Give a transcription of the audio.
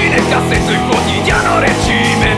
nel cassetto il quotidiano regime.